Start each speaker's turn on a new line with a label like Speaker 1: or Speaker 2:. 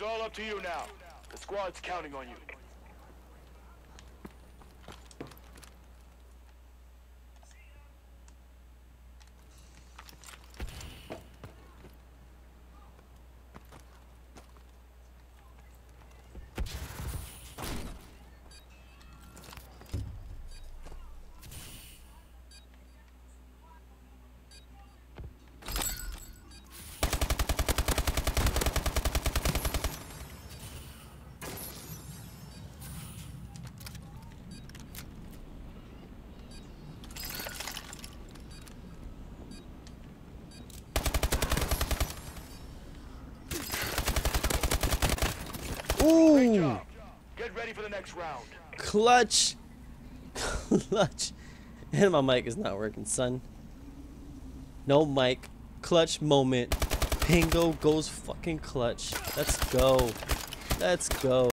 Speaker 1: It's all up to you now. The squad's counting on you.
Speaker 2: Ooh.
Speaker 1: Get ready for the next round.
Speaker 2: clutch, clutch, and my mic is not working, son. No mic, clutch moment. Pingo goes fucking clutch. Let's go. Let's go.